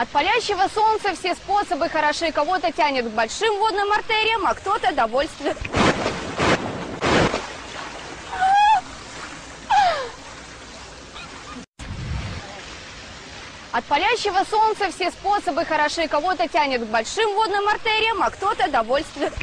От палящего солнца все способы хороши. Кого-то тянет к большим водным артериям, а кто-то довольствует. От палящего солнца все способы хороши. Кого-то тянет к большим водным артериям, а кто-то довольствует.